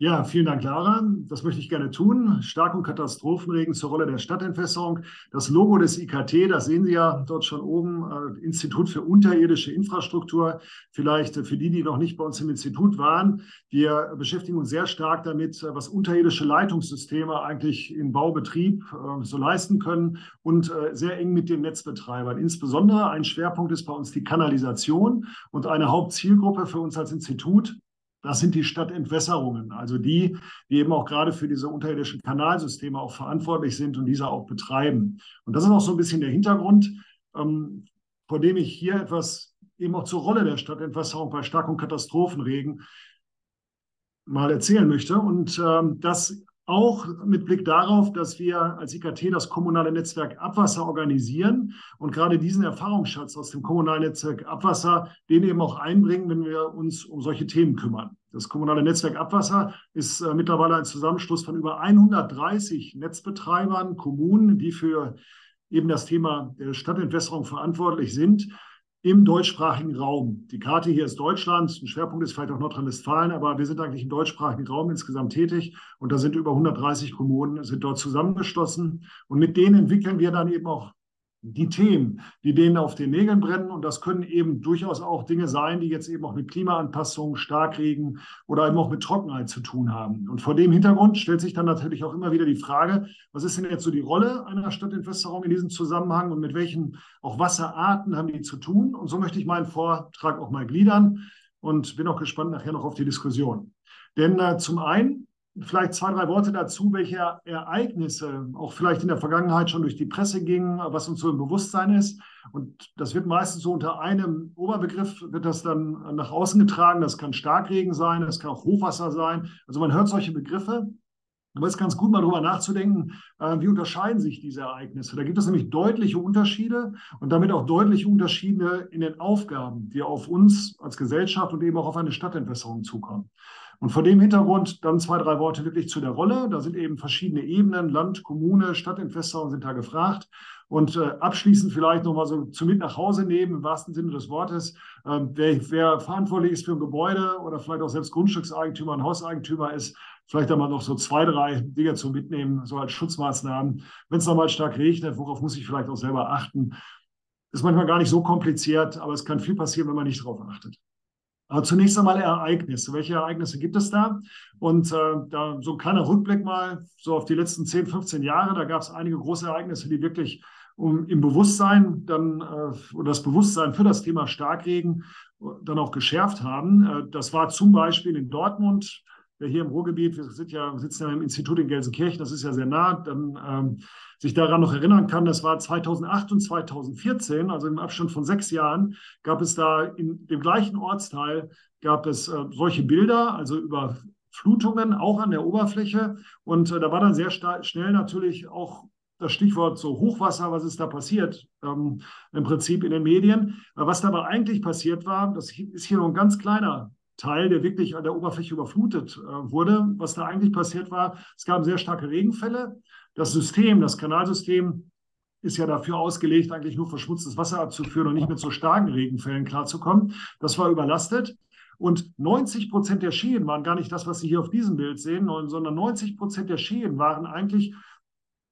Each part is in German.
Ja, vielen Dank, Lara. Das möchte ich gerne tun. Stark- und Katastrophenregen zur Rolle der Stadtentwässerung. Das Logo des IKT, das sehen Sie ja dort schon oben, äh, Institut für unterirdische Infrastruktur. Vielleicht für die, die noch nicht bei uns im Institut waren. Wir beschäftigen uns sehr stark damit, äh, was unterirdische Leitungssysteme eigentlich im Baubetrieb äh, so leisten können und sehr eng mit den Netzbetreibern. Insbesondere ein Schwerpunkt ist bei uns die Kanalisation und eine Hauptzielgruppe für uns als Institut das sind die Stadtentwässerungen, also die, die eben auch gerade für diese unterirdischen Kanalsysteme auch verantwortlich sind und diese auch betreiben. Und das ist auch so ein bisschen der Hintergrund, ähm, vor dem ich hier etwas eben auch zur Rolle der Stadtentwässerung bei Stark- und Katastrophenregen mal erzählen möchte. Und ähm, das auch mit Blick darauf, dass wir als IKT das kommunale Netzwerk Abwasser organisieren und gerade diesen Erfahrungsschatz aus dem kommunalen Netzwerk Abwasser, den eben auch einbringen, wenn wir uns um solche Themen kümmern. Das kommunale Netzwerk Abwasser ist äh, mittlerweile ein Zusammenschluss von über 130 Netzbetreibern, Kommunen, die für eben das Thema der Stadtentwässerung verantwortlich sind im deutschsprachigen Raum. Die Karte hier ist Deutschland, ein Schwerpunkt ist vielleicht auch Nordrhein-Westfalen, aber wir sind eigentlich im deutschsprachigen Raum insgesamt tätig und da sind über 130 Kommunen sind dort zusammengeschlossen und mit denen entwickeln wir dann eben auch die Themen, die denen auf den Nägeln brennen. Und das können eben durchaus auch Dinge sein, die jetzt eben auch mit Klimaanpassung, Starkregen oder eben auch mit Trockenheit zu tun haben. Und vor dem Hintergrund stellt sich dann natürlich auch immer wieder die Frage, was ist denn jetzt so die Rolle einer Stadtentwässerung in diesem Zusammenhang und mit welchen auch Wasserarten haben die zu tun? Und so möchte ich meinen Vortrag auch mal gliedern und bin auch gespannt nachher noch auf die Diskussion. Denn äh, zum einen vielleicht zwei, drei Worte dazu, welche Ereignisse auch vielleicht in der Vergangenheit schon durch die Presse gingen, was uns so im Bewusstsein ist. Und das wird meistens so unter einem Oberbegriff, wird das dann nach außen getragen. Das kann Starkregen sein, das kann auch Hochwasser sein. Also man hört solche Begriffe. Aber es ist ganz gut, mal darüber nachzudenken, äh, wie unterscheiden sich diese Ereignisse. Da gibt es nämlich deutliche Unterschiede und damit auch deutliche Unterschiede in den Aufgaben, die auf uns als Gesellschaft und eben auch auf eine Stadtentwässerung zukommen. Und vor dem Hintergrund dann zwei, drei Worte wirklich zu der Rolle. Da sind eben verschiedene Ebenen, Land, Kommune, Stadtentwässerung sind da gefragt. Und äh, abschließend vielleicht nochmal so zu mit nach Hause nehmen, im wahrsten Sinne des Wortes. Äh, wer, wer, verantwortlich ist für ein Gebäude oder vielleicht auch selbst Grundstückseigentümer, ein Hauseigentümer ist, vielleicht einmal noch so zwei, drei Dinge zu mitnehmen, so als Schutzmaßnahmen. Wenn es nochmal stark regnet, worauf muss ich vielleicht auch selber achten? Ist manchmal gar nicht so kompliziert, aber es kann viel passieren, wenn man nicht darauf achtet. Aber zunächst einmal Ereignisse. Welche Ereignisse gibt es da? Und äh, da so ein kleiner Rückblick mal so auf die letzten 10, 15 Jahre. Da gab es einige große Ereignisse, die wirklich um, im Bewusstsein dann äh, oder das Bewusstsein für das Thema Starkregen dann auch geschärft haben. Äh, das war zum Beispiel in Dortmund wer hier im Ruhrgebiet, wir sind ja, sitzen ja im Institut in Gelsenkirchen, das ist ja sehr nah, dann ähm, sich daran noch erinnern kann, das war 2008 und 2014, also im Abstand von sechs Jahren, gab es da in dem gleichen Ortsteil, gab es äh, solche Bilder, also über Flutungen auch an der Oberfläche. Und äh, da war dann sehr schnell natürlich auch das Stichwort so Hochwasser, was ist da passiert, ähm, im Prinzip in den Medien. Was dabei eigentlich passiert war, das ist hier nur ein ganz kleiner Teil, der wirklich an der Oberfläche überflutet äh, wurde. Was da eigentlich passiert war, es gab sehr starke Regenfälle. Das System, das Kanalsystem ist ja dafür ausgelegt, eigentlich nur verschmutztes Wasser abzuführen und nicht mit so starken Regenfällen klarzukommen. Das war überlastet. Und 90 Prozent der Schäden waren gar nicht das, was Sie hier auf diesem Bild sehen, sondern 90 Prozent der Schäden waren eigentlich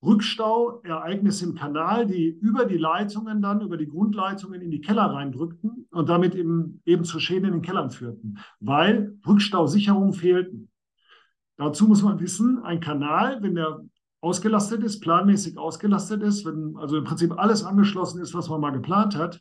Rückstauereignisse im Kanal, die über die Leitungen dann, über die Grundleitungen in die Keller reindrückten und damit eben, eben zu Schäden in den Kellern führten, weil Rückstausicherungen fehlten. Dazu muss man wissen, ein Kanal, wenn der ausgelastet ist, planmäßig ausgelastet ist, wenn also im Prinzip alles angeschlossen ist, was man mal geplant hat,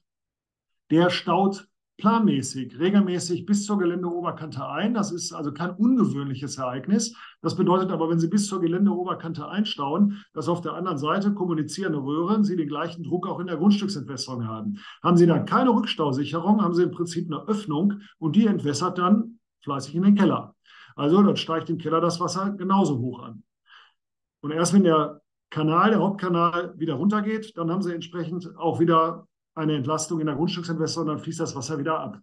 der staut planmäßig, regelmäßig bis zur Geländeoberkante ein. Das ist also kein ungewöhnliches Ereignis. Das bedeutet aber, wenn Sie bis zur Geländeoberkante einstauen, dass auf der anderen Seite kommunizierende Röhren Sie den gleichen Druck auch in der Grundstücksentwässerung haben. Haben Sie dann keine Rückstausicherung, haben Sie im Prinzip eine Öffnung und die entwässert dann fleißig in den Keller. Also dann steigt im Keller das Wasser genauso hoch an. Und erst wenn der Kanal, der Hauptkanal wieder runtergeht, dann haben Sie entsprechend auch wieder eine Entlastung in der Grundstücksentwässerung, dann fließt das Wasser wieder ab.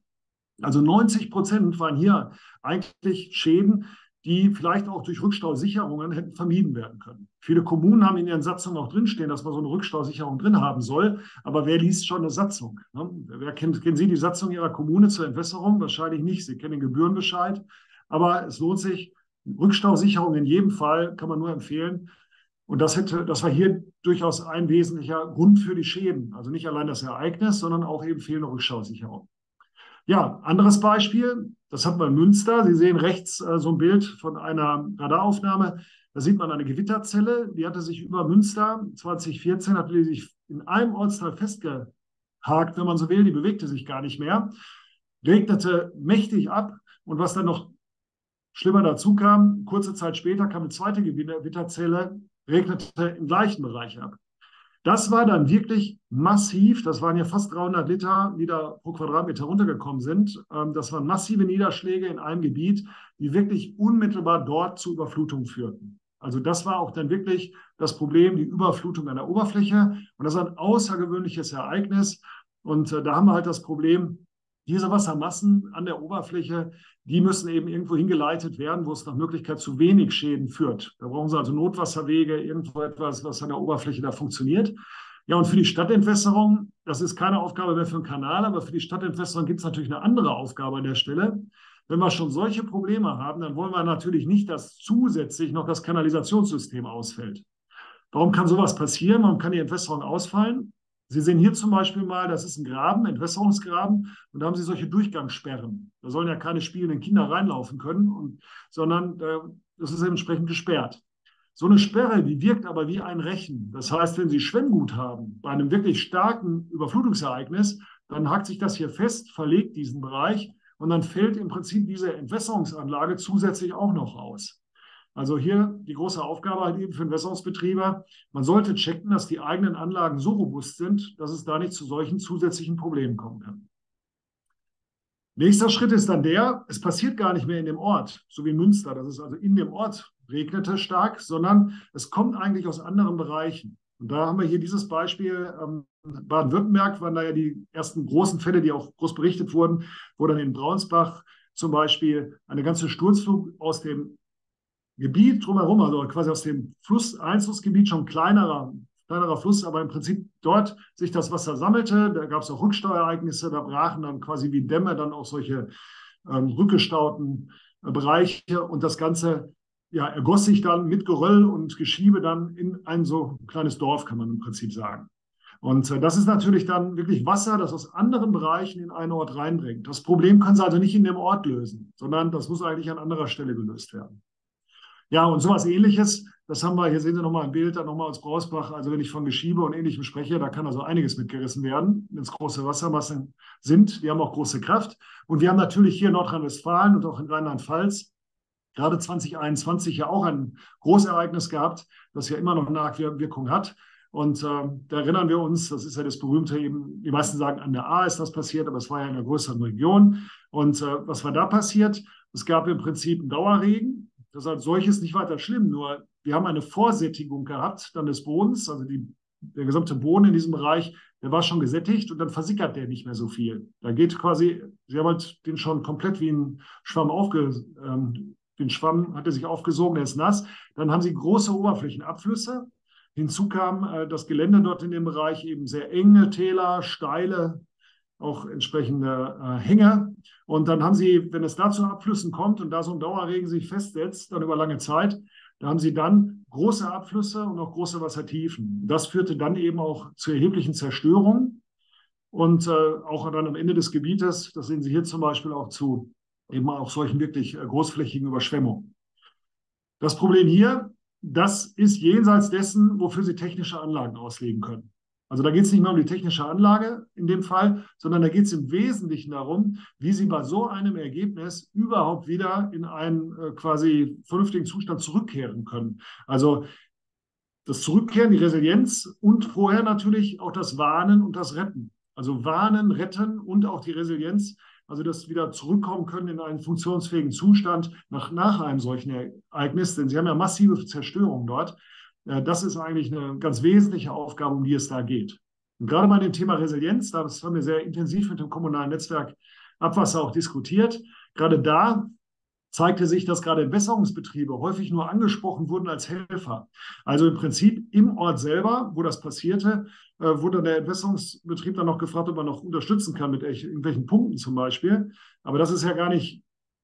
Also 90 Prozent waren hier eigentlich Schäden, die vielleicht auch durch Rückstausicherungen hätten vermieden werden können. Viele Kommunen haben in ihren Satzungen auch drinstehen, dass man so eine Rückstausicherung drin haben soll. Aber wer liest schon eine Satzung? Ne? Wer kennt, kennen Sie die Satzung Ihrer Kommune zur Entwässerung? Wahrscheinlich nicht. Sie kennen den Gebührenbescheid. Aber es lohnt sich, Rückstausicherung in jedem Fall kann man nur empfehlen. Und das, hätte, das war hier durchaus ein wesentlicher Grund für die Schäden. Also nicht allein das Ereignis, sondern auch eben fehlende Rückstausicherung. Ja, anderes Beispiel, das hat man in Münster. Sie sehen rechts äh, so ein Bild von einer Radaraufnahme. Da sieht man eine Gewitterzelle, die hatte sich über Münster 2014, hatte die sich in einem Ortsteil festgehakt, wenn man so will, die bewegte sich gar nicht mehr, regnete mächtig ab und was dann noch schlimmer dazu kam, kurze Zeit später kam eine zweite Gewitterzelle, regnete im gleichen Bereich ab. Das war dann wirklich massiv. Das waren ja fast 300 Liter, die da pro Quadratmeter runtergekommen sind. Ähm, das waren massive Niederschläge in einem Gebiet, die wirklich unmittelbar dort zu Überflutung führten. Also das war auch dann wirklich das Problem, die Überflutung an der Oberfläche. Und das ist ein außergewöhnliches Ereignis. Und äh, da haben wir halt das Problem, diese Wassermassen an der Oberfläche, die müssen eben irgendwo hingeleitet werden, wo es nach Möglichkeit zu wenig Schäden führt. Da brauchen sie also Notwasserwege, irgendwo etwas, was an der Oberfläche da funktioniert. Ja, und für die Stadtentwässerung, das ist keine Aufgabe mehr für einen Kanal, aber für die Stadtentwässerung gibt es natürlich eine andere Aufgabe an der Stelle. Wenn wir schon solche Probleme haben, dann wollen wir natürlich nicht, dass zusätzlich noch das Kanalisationssystem ausfällt. Warum kann sowas passieren? Warum kann die Entwässerung ausfallen? Sie sehen hier zum Beispiel mal, das ist ein Graben, Entwässerungsgraben, und da haben Sie solche Durchgangssperren. Da sollen ja keine spielenden Kinder reinlaufen können, und, sondern äh, das ist entsprechend gesperrt. So eine Sperre, die wirkt aber wie ein Rechen. Das heißt, wenn Sie Schwemmgut haben, bei einem wirklich starken Überflutungsereignis, dann hakt sich das hier fest, verlegt diesen Bereich und dann fällt im Prinzip diese Entwässerungsanlage zusätzlich auch noch aus. Also hier die große Aufgabe halt eben für Entwässerungsbetriebe. Man sollte checken, dass die eigenen Anlagen so robust sind, dass es da nicht zu solchen zusätzlichen Problemen kommen kann. Nächster Schritt ist dann der, es passiert gar nicht mehr in dem Ort, so wie Münster, dass es also in dem Ort regnete stark, sondern es kommt eigentlich aus anderen Bereichen. Und da haben wir hier dieses Beispiel. Ähm, Baden-Württemberg waren da ja die ersten großen Fälle, die auch groß berichtet wurden, wo dann in Braunsbach zum Beispiel eine ganze Sturzflug aus dem Gebiet drumherum, also quasi aus dem Flusseinzugsgebiet schon kleinerer, kleinerer Fluss, aber im Prinzip dort sich das Wasser sammelte. Da gab es auch Rücksteuereignisse, da brachen dann quasi wie Dämme dann auch solche ähm, rückgestauten äh, Bereiche und das Ganze ja, ergoss sich dann mit Geröll und Geschiebe dann in ein so kleines Dorf, kann man im Prinzip sagen. Und äh, das ist natürlich dann wirklich Wasser, das aus anderen Bereichen in einen Ort reinbringt. Das Problem können Sie also nicht in dem Ort lösen, sondern das muss eigentlich an anderer Stelle gelöst werden. Ja, und sowas ähnliches, das haben wir, hier sehen Sie nochmal ein Bild, dann nochmal aus Brausbach. Also wenn ich von Geschiebe und ähnlichem spreche, da kann also einiges mitgerissen werden, wenn es große Wassermassen sind. Die haben auch große Kraft. Und wir haben natürlich hier in Nordrhein-Westfalen und auch in Rheinland-Pfalz gerade 2021 ja auch ein Großereignis gehabt, das ja immer noch Nachwirkung hat. Und äh, da erinnern wir uns, das ist ja das berühmte eben, die meisten sagen, an der A ist das passiert, aber es war ja in einer größeren Region. Und äh, was war da passiert? Es gab im Prinzip einen Dauerregen, das ist als solches nicht weiter schlimm, nur wir haben eine Vorsättigung gehabt dann des Bodens, also die, der gesamte Boden in diesem Bereich, der war schon gesättigt und dann versickert der nicht mehr so viel. Da geht quasi, sie haben halt den schon komplett wie ein Schwamm aufge, ähm, den Schwamm hat er sich aufgesogen, der ist nass. Dann haben sie große Oberflächenabflüsse. Hinzu kam äh, das Gelände dort in dem Bereich eben sehr enge Täler, steile auch entsprechende äh, Hänge. Und dann haben sie, wenn es da zu Abflüssen kommt und da so ein Dauerregen sich festsetzt, dann über lange Zeit, da haben sie dann große Abflüsse und auch große Wassertiefen. Das führte dann eben auch zu erheblichen Zerstörungen und äh, auch dann am Ende des Gebietes, das sehen Sie hier zum Beispiel auch zu eben auch solchen wirklich äh, großflächigen Überschwemmungen. Das Problem hier, das ist jenseits dessen, wofür Sie technische Anlagen auslegen können. Also da geht es nicht mehr um die technische Anlage in dem Fall, sondern da geht es im Wesentlichen darum, wie Sie bei so einem Ergebnis überhaupt wieder in einen äh, quasi vernünftigen Zustand zurückkehren können. Also das Zurückkehren, die Resilienz und vorher natürlich auch das Warnen und das Retten. Also Warnen, Retten und auch die Resilienz, also das wieder zurückkommen können in einen funktionsfähigen Zustand nach, nach einem solchen Ereignis, denn Sie haben ja massive Zerstörungen dort. Äh, das ist eigentlich eine ganz wesentliche Aufgabe, um die es da geht. Und gerade bei dem Thema Resilienz, das haben wir sehr intensiv mit dem kommunalen Netzwerk Abwasser auch diskutiert. Gerade da zeigte sich, dass gerade Entwässerungsbetriebe häufig nur angesprochen wurden als Helfer. Also im Prinzip im Ort selber, wo das passierte, äh, wurde der Entwässerungsbetrieb dann noch gefragt, ob er noch unterstützen kann mit irgendwelchen Punkten zum Beispiel. Aber das ist ja gar nicht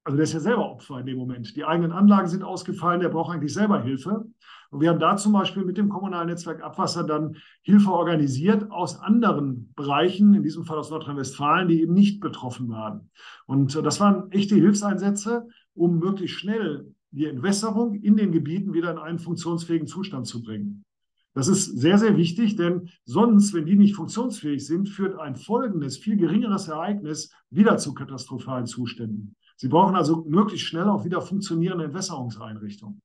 also der ist ja selber Opfer in dem Moment. Die eigenen Anlagen sind ausgefallen, der braucht eigentlich selber Hilfe. Und wir haben da zum Beispiel mit dem kommunalen Netzwerk Abwasser dann Hilfe organisiert aus anderen Bereichen, in diesem Fall aus Nordrhein-Westfalen, die eben nicht betroffen waren. Und äh, das waren echte Hilfseinsätze, um möglichst schnell die Entwässerung in den Gebieten wieder in einen funktionsfähigen Zustand zu bringen. Das ist sehr, sehr wichtig, denn sonst, wenn die nicht funktionsfähig sind, führt ein folgendes, viel geringeres Ereignis wieder zu katastrophalen Zuständen. Sie brauchen also möglichst schnell auch wieder funktionierende Entwässerungseinrichtungen.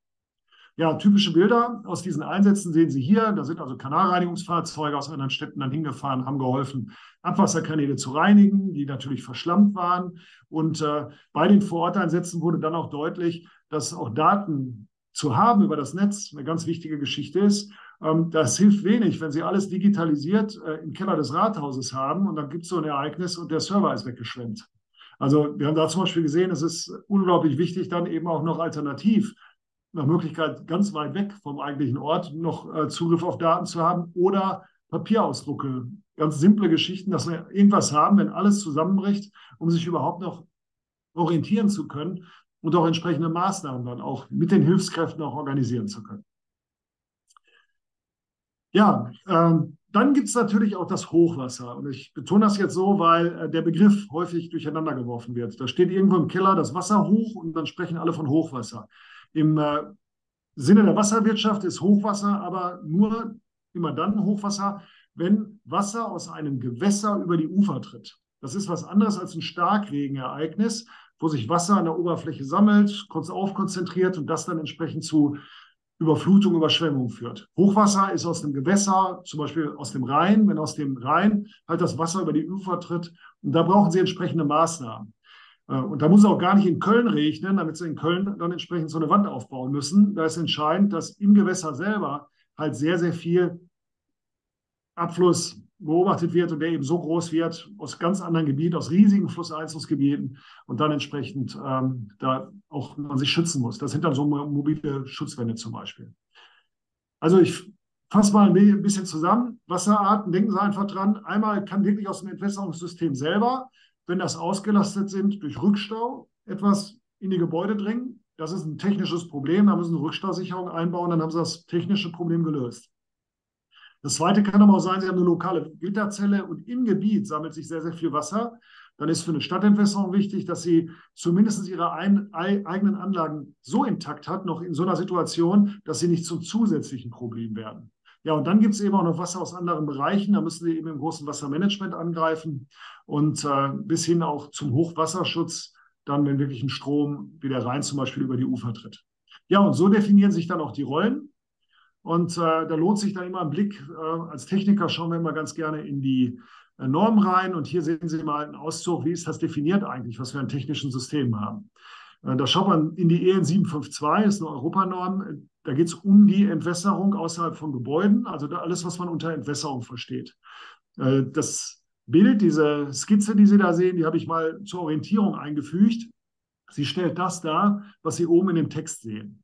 Ja, typische Bilder aus diesen Einsätzen sehen Sie hier. Da sind also Kanalreinigungsfahrzeuge aus anderen Städten dann hingefahren, haben geholfen, Abwasserkanäle zu reinigen, die natürlich verschlammt waren. Und äh, bei den Vororteinsätzen wurde dann auch deutlich, dass auch Daten zu haben über das Netz eine ganz wichtige Geschichte ist. Ähm, das hilft wenig, wenn Sie alles digitalisiert äh, im Keller des Rathauses haben und dann gibt es so ein Ereignis und der Server ist weggeschwemmt. Also wir haben da zum Beispiel gesehen, es ist unglaublich wichtig, dann eben auch noch alternativ nach Möglichkeit ganz weit weg vom eigentlichen Ort noch äh, Zugriff auf Daten zu haben oder Papierausdrucke. Ganz simple Geschichten, dass wir irgendwas haben, wenn alles zusammenbricht, um sich überhaupt noch orientieren zu können und auch entsprechende Maßnahmen dann auch mit den Hilfskräften auch organisieren zu können. Ja, ähm, dann gibt es natürlich auch das Hochwasser. Und ich betone das jetzt so, weil äh, der Begriff häufig durcheinander geworfen wird. Da steht irgendwo im Keller das Wasser hoch und dann sprechen alle von Hochwasser. Im äh, Sinne der Wasserwirtschaft ist Hochwasser aber nur immer dann Hochwasser, wenn Wasser aus einem Gewässer über die Ufer tritt. Das ist was anderes als ein Starkregenereignis, wo sich Wasser an der Oberfläche sammelt, kurz aufkonzentriert und das dann entsprechend zu Überflutung, Überschwemmung führt. Hochwasser ist aus dem Gewässer, zum Beispiel aus dem Rhein, wenn aus dem Rhein halt das Wasser über die Ufer tritt. Und da brauchen Sie entsprechende Maßnahmen. Äh, und da muss es auch gar nicht in Köln regnen, damit Sie in Köln dann entsprechend so eine Wand aufbauen müssen. Da ist entscheidend, dass im Gewässer selber halt sehr, sehr viel Abfluss beobachtet wird und der eben so groß wird aus ganz anderen Gebieten, aus riesigen Flusseinzugsgebieten und dann entsprechend ähm, da auch man sich schützen muss. Das sind dann so mobile Schutzwände zum Beispiel. Also ich fasse mal ein bisschen zusammen. Wasserarten, denken Sie einfach dran. Einmal kann wirklich aus dem Entwässerungssystem selber, wenn das ausgelastet sind, durch Rückstau etwas in die Gebäude dringen. Das ist ein technisches Problem. Da müssen Sie Rückstausicherung einbauen, dann haben Sie das technische Problem gelöst. Das zweite kann aber auch sein, Sie haben eine lokale Filterzelle und im Gebiet sammelt sich sehr, sehr viel Wasser. Dann ist für eine Stadtentwässerung wichtig, dass sie zumindest ihre ein, eigenen Anlagen so intakt hat, noch in so einer Situation, dass sie nicht zum zusätzlichen Problem werden. Ja, und dann gibt es eben auch noch Wasser aus anderen Bereichen. Da müssen Sie eben im großen Wassermanagement angreifen und äh, bis hin auch zum Hochwasserschutz, dann, wenn wirklich ein Strom wie der Rhein zum Beispiel über die Ufer tritt. Ja, und so definieren sich dann auch die Rollen. Und äh, da lohnt sich dann immer ein Blick. Äh, als Techniker schauen wir immer ganz gerne in die äh, Normen rein. Und hier sehen Sie mal einen Auszug, wie ist das definiert eigentlich, was wir an technischen Systemen haben. Äh, da schaut man in die EN 752, ist eine Europanorm. Da geht es um die Entwässerung außerhalb von Gebäuden, also alles, was man unter Entwässerung versteht. Äh, das Bild, diese Skizze, die Sie da sehen, die habe ich mal zur Orientierung eingefügt. Sie stellt das dar, was Sie oben in dem Text sehen.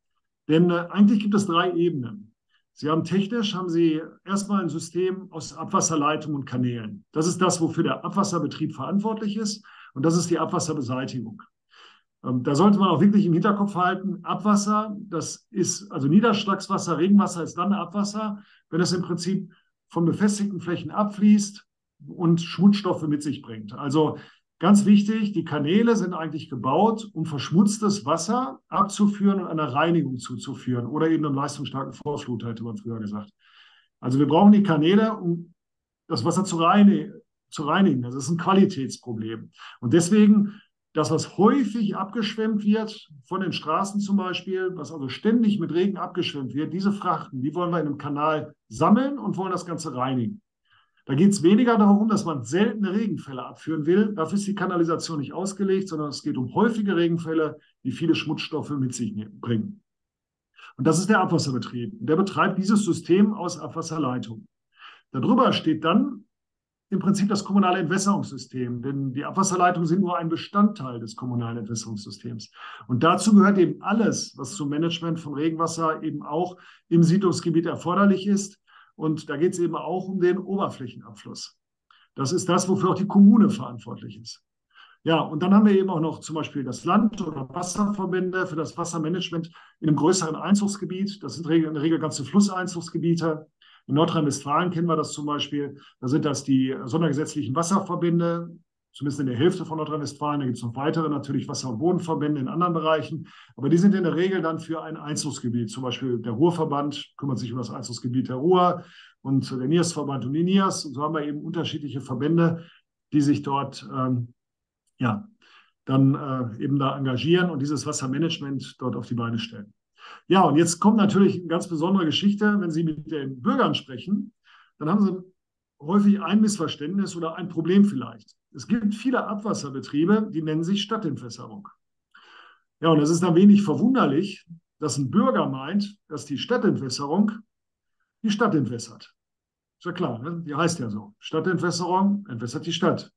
Denn äh, eigentlich gibt es drei Ebenen. Sie haben technisch, haben Sie erstmal ein System aus Abwasserleitungen und Kanälen. Das ist das, wofür der Abwasserbetrieb verantwortlich ist. Und das ist die Abwasserbeseitigung. Ähm, da sollte man auch wirklich im Hinterkopf halten, Abwasser, das ist, also Niederschlagswasser, Regenwasser ist dann Abwasser, wenn es im Prinzip von befestigten Flächen abfließt und Schmutzstoffe mit sich bringt. Also Ganz wichtig, die Kanäle sind eigentlich gebaut, um verschmutztes Wasser abzuführen und einer Reinigung zuzuführen oder eben einem leistungsstarken Vorflut, hätte man früher gesagt. Also wir brauchen die Kanäle, um das Wasser zu, reinigen. Zu reinigen. Das ist ein Qualitätsproblem. Und deswegen, das, was häufig abgeschwemmt wird, von den Straßen zum Beispiel, was also ständig mit Regen abgeschwemmt wird, diese Frachten, die wollen wir in einem Kanal sammeln und wollen das Ganze reinigen. Da geht es weniger darum, dass man seltene Regenfälle abführen will. Dafür ist die Kanalisation nicht ausgelegt, sondern es geht um häufige Regenfälle, die viele Schmutzstoffe mit sich bringen. Und das ist der Abwasserbetrieb. Der betreibt dieses System aus Abwasserleitungen. Darüber steht dann im Prinzip das kommunale Entwässerungssystem, denn die Abwasserleitungen sind nur ein Bestandteil des kommunalen Entwässerungssystems. Und dazu gehört eben alles, was zum Management von Regenwasser eben auch im Siedlungsgebiet erforderlich ist. Und da geht es eben auch um den Oberflächenabfluss. Das ist das, wofür auch die Kommune verantwortlich ist. Ja, und dann haben wir eben auch noch zum Beispiel das Land- oder Wasserverbände für das Wassermanagement in einem größeren Einzugsgebiet. Das sind in der Regel ganze Flusseinzugsgebiete. In Nordrhein-Westfalen kennen wir das zum Beispiel. Da sind das die sondergesetzlichen Wasserverbände, zumindest in der Hälfte von Nordrhein-Westfalen. Da gibt es noch weitere natürlich Wasser- und Bodenverbände in anderen Bereichen. Aber die sind in der Regel dann für ein Einzugsgebiet. Zum Beispiel der Ruhrverband kümmert sich um das Einzugsgebiet der Ruhr und der NIAS-Verband um die NIAS. Und so haben wir eben unterschiedliche Verbände, die sich dort ähm, ja, dann äh, eben da engagieren und dieses Wassermanagement dort auf die Beine stellen. Ja, und jetzt kommt natürlich eine ganz besondere Geschichte, wenn Sie mit den Bürgern sprechen, dann haben Sie häufig ein Missverständnis oder ein Problem vielleicht. Es gibt viele Abwasserbetriebe, die nennen sich Stadtentwässerung. Ja, und es ist dann wenig verwunderlich, dass ein Bürger meint, dass die Stadtentwässerung die Stadt entwässert. Ist ja klar, ne? die heißt ja so. Stadtentwässerung entwässert die Stadt.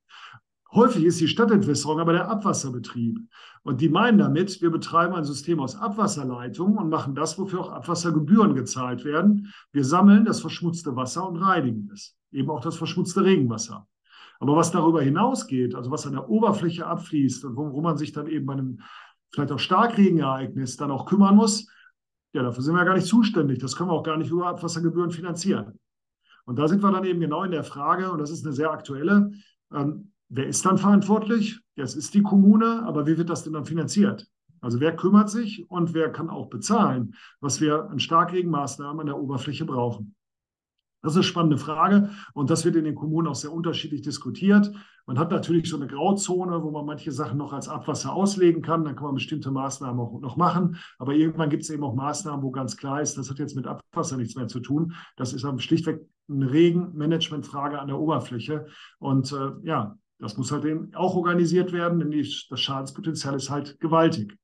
Häufig ist die Stadtentwässerung aber der Abwasserbetrieb. Und die meinen damit, wir betreiben ein System aus Abwasserleitungen und machen das, wofür auch Abwassergebühren gezahlt werden. Wir sammeln das verschmutzte Wasser und reinigen es. Eben auch das verschmutzte Regenwasser. Aber was darüber hinausgeht, also was an der Oberfläche abfließt und worum man sich dann eben bei einem vielleicht auch Starkregenereignis dann auch kümmern muss, ja, dafür sind wir gar nicht zuständig. Das können wir auch gar nicht über Abwassergebühren finanzieren. Und da sind wir dann eben genau in der Frage, und das ist eine sehr aktuelle, ähm, Wer ist dann verantwortlich? Das ist die Kommune, aber wie wird das denn dann finanziert? Also wer kümmert sich und wer kann auch bezahlen, was wir an Starkregenmaßnahmen an der Oberfläche brauchen? Das ist eine spannende Frage und das wird in den Kommunen auch sehr unterschiedlich diskutiert. Man hat natürlich so eine Grauzone, wo man manche Sachen noch als Abwasser auslegen kann. Dann kann man bestimmte Maßnahmen auch noch machen. Aber irgendwann gibt es eben auch Maßnahmen, wo ganz klar ist, das hat jetzt mit Abwasser nichts mehr zu tun. Das ist schlichtweg eine Regenmanagementfrage an der Oberfläche. Und äh, ja, das muss halt eben auch organisiert werden, denn die, das Schadenspotenzial ist halt gewaltig.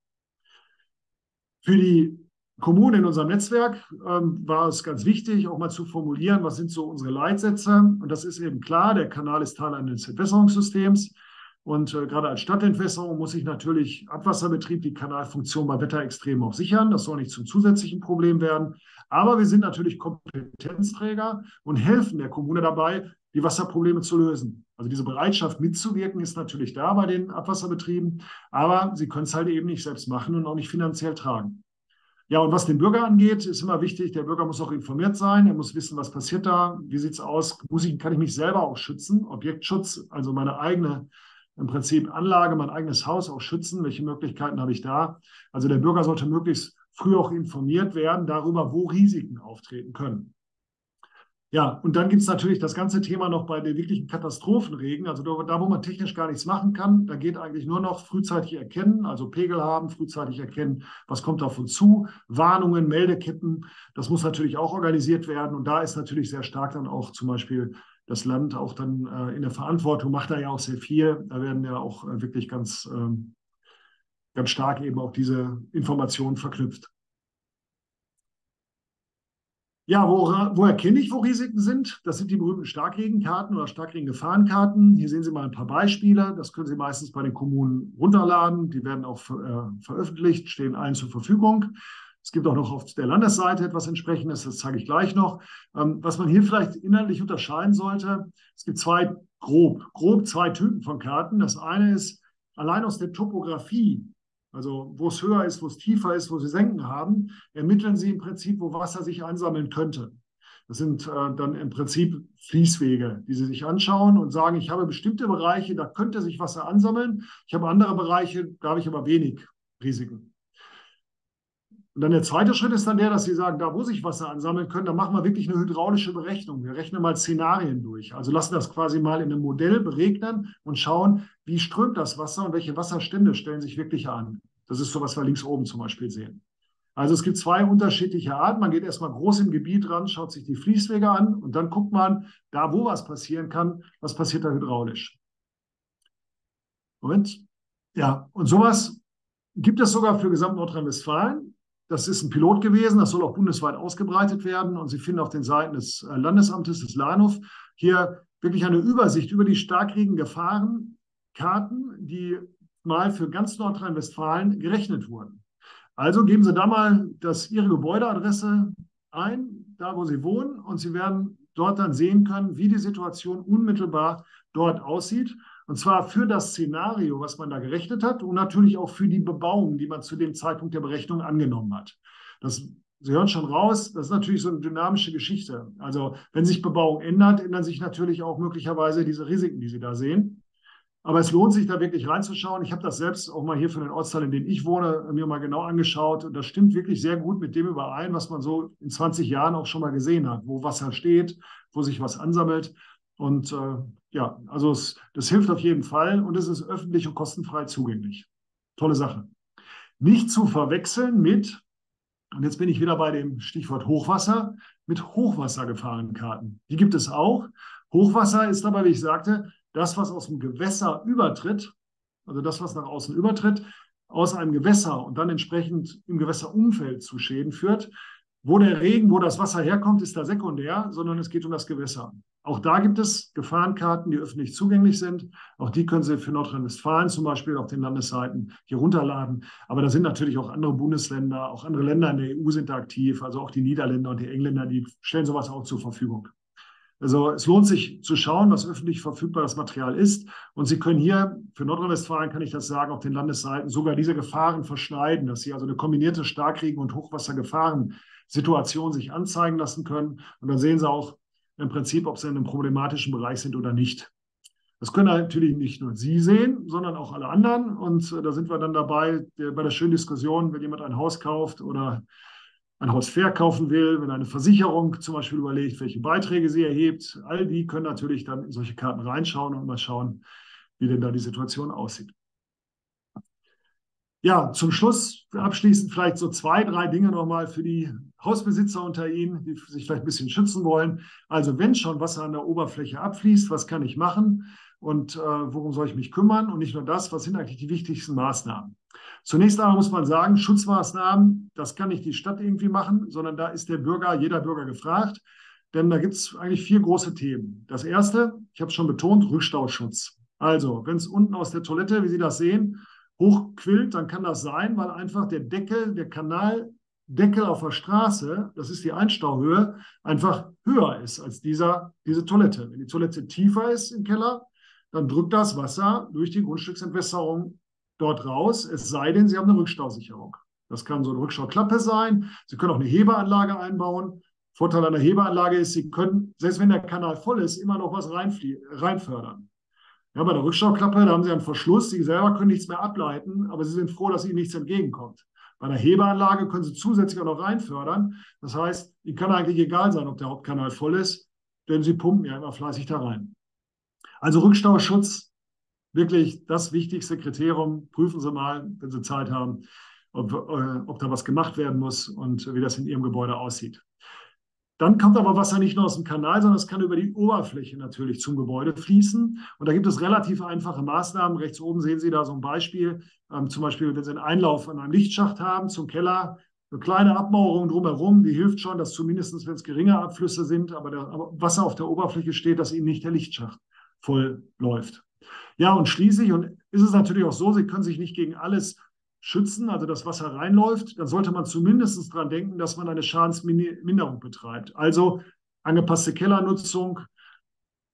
Für die Kommunen in unserem Netzwerk ähm, war es ganz wichtig, auch mal zu formulieren, was sind so unsere Leitsätze. Und das ist eben klar, der Kanal ist Teil eines Entwässerungssystems. Und äh, gerade als Stadtentwässerung muss ich natürlich Abwasserbetrieb die Kanalfunktion bei Wetterextremen auch sichern. Das soll nicht zum zusätzlichen Problem werden. Aber wir sind natürlich Kompetenzträger und helfen der Kommune dabei, die Wasserprobleme zu lösen. Also diese Bereitschaft mitzuwirken ist natürlich da bei den Abwasserbetrieben, aber sie können es halt eben nicht selbst machen und auch nicht finanziell tragen. Ja, und was den Bürger angeht, ist immer wichtig, der Bürger muss auch informiert sein, er muss wissen, was passiert da, wie sieht es aus, muss ich, kann ich mich selber auch schützen, Objektschutz, also meine eigene im Prinzip Anlage, mein eigenes Haus auch schützen, welche Möglichkeiten habe ich da. Also der Bürger sollte möglichst früh auch informiert werden darüber, wo Risiken auftreten können. Ja, und dann gibt es natürlich das ganze Thema noch bei den wirklichen Katastrophenregen, also da, wo man technisch gar nichts machen kann, da geht eigentlich nur noch frühzeitig erkennen, also Pegel haben, frühzeitig erkennen, was kommt uns zu, Warnungen, Meldeketten, das muss natürlich auch organisiert werden. Und da ist natürlich sehr stark dann auch zum Beispiel das Land auch dann äh, in der Verantwortung, macht da ja auch sehr viel, da werden ja auch äh, wirklich ganz, ähm, ganz stark eben auch diese Informationen verknüpft. Ja, wo, wo erkenne ich, wo Risiken sind? Das sind die berühmten Starkregenkarten oder Starkregengefahrenkarten. Hier sehen Sie mal ein paar Beispiele. Das können Sie meistens bei den Kommunen runterladen. Die werden auch äh, veröffentlicht, stehen allen zur Verfügung. Es gibt auch noch auf der Landesseite etwas entsprechendes, das zeige ich gleich noch. Ähm, was man hier vielleicht inhaltlich unterscheiden sollte, es gibt zwei grob, grob zwei Typen von Karten. Das eine ist allein aus der Topografie also wo es höher ist, wo es tiefer ist, wo sie Senken haben, ermitteln sie im Prinzip, wo Wasser sich ansammeln könnte. Das sind äh, dann im Prinzip Fließwege, die Sie sich anschauen und sagen, ich habe bestimmte Bereiche, da könnte sich Wasser ansammeln. Ich habe andere Bereiche, da habe ich aber wenig Risiken. Und dann der zweite Schritt ist dann der, dass Sie sagen, da wo sich Wasser ansammeln können, da machen wir wirklich eine hydraulische Berechnung. Wir rechnen mal Szenarien durch. Also lassen das quasi mal in einem Modell beregnen und schauen, wie strömt das Wasser und welche Wasserstände stellen sich wirklich an. Das ist so, was wir links oben zum Beispiel sehen. Also es gibt zwei unterschiedliche Arten. Man geht erstmal groß im Gebiet ran, schaut sich die Fließwege an und dann guckt man, da wo was passieren kann, was passiert da hydraulisch. Moment. Ja, und sowas gibt es sogar für Gesamt Nordrhein-Westfalen. Das ist ein Pilot gewesen, das soll auch bundesweit ausgebreitet werden. Und Sie finden auf den Seiten des äh, Landesamtes des Lahnhof hier wirklich eine Übersicht über die Starkregengefahrenkarten, die mal für ganz Nordrhein-Westfalen gerechnet wurden. Also geben Sie da mal das, Ihre Gebäudeadresse ein, da wo Sie wohnen, und Sie werden dort dann sehen können, wie die Situation unmittelbar dort aussieht. Und zwar für das Szenario, was man da gerechnet hat und natürlich auch für die Bebauung, die man zu dem Zeitpunkt der Berechnung angenommen hat. Das, Sie hören schon raus, das ist natürlich so eine dynamische Geschichte. Also wenn sich Bebauung ändert, ändern sich natürlich auch möglicherweise diese Risiken, die Sie da sehen. Aber es lohnt sich da wirklich reinzuschauen. Ich habe das selbst auch mal hier für den Ortsteil, in dem ich wohne, mir mal genau angeschaut. Und das stimmt wirklich sehr gut mit dem überein, was man so in 20 Jahren auch schon mal gesehen hat, wo Wasser steht, wo sich was ansammelt. Und äh, ja, also es, das hilft auf jeden Fall und es ist öffentlich und kostenfrei zugänglich. Tolle Sache. Nicht zu verwechseln mit, und jetzt bin ich wieder bei dem Stichwort Hochwasser, mit Hochwassergefahrenkarten. Die gibt es auch. Hochwasser ist aber, wie ich sagte, das, was aus dem Gewässer übertritt, also das, was nach außen übertritt, aus einem Gewässer und dann entsprechend im Gewässerumfeld zu Schäden führt. Wo der Regen, wo das Wasser herkommt, ist da sekundär, sondern es geht um das Gewässer. Auch da gibt es Gefahrenkarten, die öffentlich zugänglich sind. Auch die können Sie für Nordrhein-Westfalen zum Beispiel auf den Landesseiten hier runterladen. Aber da sind natürlich auch andere Bundesländer, auch andere Länder in der EU sind da aktiv. Also auch die Niederländer und die Engländer, die stellen sowas auch zur Verfügung. Also es lohnt sich zu schauen, was öffentlich verfügbares Material ist. Und Sie können hier, für Nordrhein-Westfalen kann ich das sagen, auf den Landesseiten sogar diese Gefahren verschneiden, dass Sie also eine kombinierte Starkregen- und Hochwassergefahrensituation sich anzeigen lassen können. Und dann sehen Sie auch im Prinzip, ob Sie in einem problematischen Bereich sind oder nicht. Das können natürlich nicht nur Sie sehen, sondern auch alle anderen. Und äh, da sind wir dann dabei bei der schönen Diskussion, wenn jemand ein Haus kauft oder ein Haus verkaufen will, wenn eine Versicherung zum Beispiel überlegt, welche Beiträge sie erhebt. All die können natürlich dann in solche Karten reinschauen und mal schauen, wie denn da die Situation aussieht. Ja, zum Schluss abschließend vielleicht so zwei, drei Dinge nochmal für die Hausbesitzer unter Ihnen, die sich vielleicht ein bisschen schützen wollen. Also wenn schon Wasser an der Oberfläche abfließt, was kann ich machen und äh, worum soll ich mich kümmern? Und nicht nur das, was sind eigentlich die wichtigsten Maßnahmen? Zunächst einmal muss man sagen, Schutzmaßnahmen, das kann nicht die Stadt irgendwie machen, sondern da ist der Bürger, jeder Bürger gefragt. Denn da gibt es eigentlich vier große Themen. Das erste, ich habe es schon betont, Rückstauschutz. Also, wenn es unten aus der Toilette, wie Sie das sehen, hochquillt, dann kann das sein, weil einfach der Deckel, der Kanaldeckel auf der Straße, das ist die Einstauhöhe, einfach höher ist als dieser, diese Toilette. Wenn die Toilette tiefer ist im Keller, dann drückt das Wasser durch die Grundstücksentwässerung dort raus, es sei denn, Sie haben eine Rückstausicherung. Das kann so eine Rückstauklappe sein. Sie können auch eine Hebeanlage einbauen. Vorteil einer Hebeanlage ist, Sie können, selbst wenn der Kanal voll ist, immer noch was reinfördern. Ja, bei der Rückstauklappe, da haben Sie einen Verschluss. Sie selber können nichts mehr ableiten, aber Sie sind froh, dass Ihnen nichts entgegenkommt. Bei der Hebeanlage können Sie zusätzlich auch noch reinfördern. Das heißt, Ihnen kann eigentlich egal sein, ob der Hauptkanal voll ist, denn Sie pumpen ja immer fleißig da rein. Also Rückstauschutz wirklich das wichtigste Kriterium. Prüfen Sie mal, wenn Sie Zeit haben, ob, äh, ob da was gemacht werden muss und wie das in Ihrem Gebäude aussieht. Dann kommt aber Wasser nicht nur aus dem Kanal, sondern es kann über die Oberfläche natürlich zum Gebäude fließen. Und da gibt es relativ einfache Maßnahmen. Rechts oben sehen Sie da so ein Beispiel. Ähm, zum Beispiel, wenn Sie einen Einlauf an einem Lichtschacht haben zum Keller, eine kleine Abmauerung drumherum, die hilft schon, dass zumindest, wenn es geringe Abflüsse sind, aber, der, aber Wasser auf der Oberfläche steht, dass Ihnen nicht der Lichtschacht voll läuft. Ja, und schließlich, und ist es natürlich auch so, Sie können sich nicht gegen alles schützen, also das Wasser reinläuft, dann sollte man zumindest daran denken, dass man eine Schadensminderung betreibt. Also angepasste Kellernutzung,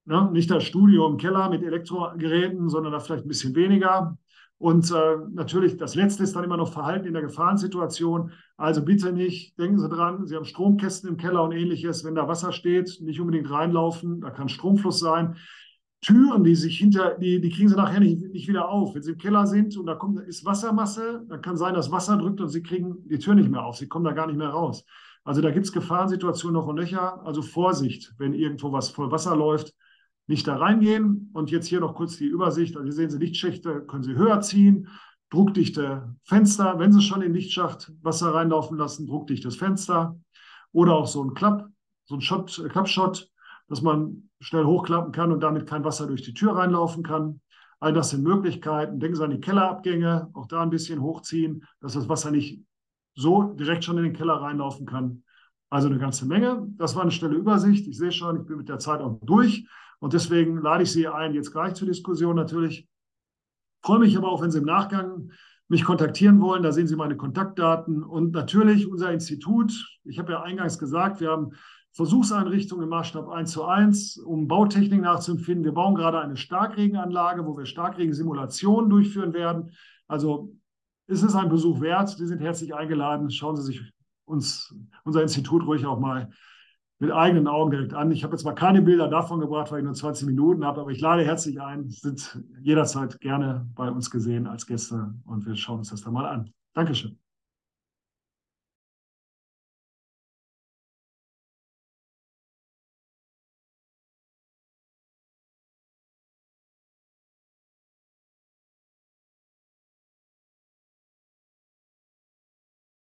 ne? nicht das Studio im Keller mit Elektrogeräten, sondern da vielleicht ein bisschen weniger. Und äh, natürlich, das Letzte ist dann immer noch Verhalten in der Gefahrensituation. Also bitte nicht, denken Sie dran, Sie haben Stromkästen im Keller und ähnliches. Wenn da Wasser steht, nicht unbedingt reinlaufen, da kann Stromfluss sein. Türen, die sich hinter, die, die kriegen sie nachher nicht, nicht wieder auf. Wenn sie im Keller sind und da kommt, ist Wassermasse, dann kann sein, dass Wasser drückt und sie kriegen die Tür nicht mehr auf. Sie kommen da gar nicht mehr raus. Also da gibt es Gefahrensituationen noch und nöcher. Also Vorsicht, wenn irgendwo was voll Wasser läuft, nicht da reingehen. Und jetzt hier noch kurz die Übersicht. Also hier sehen Sie Lichtschächte, können Sie höher ziehen. Druckdichte Fenster, wenn Sie schon in Lichtschacht Wasser reinlaufen lassen, druckdichtes Fenster. Oder auch so ein Klapp, so ein Shot, Klappshot, dass man schnell hochklappen kann und damit kein Wasser durch die Tür reinlaufen kann. All das sind Möglichkeiten. Denken Sie an die Kellerabgänge, auch da ein bisschen hochziehen, dass das Wasser nicht so direkt schon in den Keller reinlaufen kann. Also eine ganze Menge. Das war eine schnelle Übersicht. Ich sehe schon, ich bin mit der Zeit auch durch. Und deswegen lade ich Sie ein, jetzt gleich zur Diskussion natürlich. Ich freue mich aber auch, wenn Sie im Nachgang mich kontaktieren wollen. Da sehen Sie meine Kontaktdaten. Und natürlich unser Institut. Ich habe ja eingangs gesagt, wir haben Versuchseinrichtung im Maßstab 1 zu 1, um Bautechnik nachzuempfinden. Wir bauen gerade eine Starkregenanlage, wo wir Starkregensimulationen durchführen werden. Also ist es ein Besuch wert. Sie sind herzlich eingeladen. Schauen Sie sich uns, unser Institut ruhig auch mal mit eigenen Augen direkt an. Ich habe jetzt mal keine Bilder davon gebracht, weil ich nur 20 Minuten habe, aber ich lade herzlich ein, sind jederzeit gerne bei uns gesehen als Gäste und wir schauen uns das dann mal an. Dankeschön.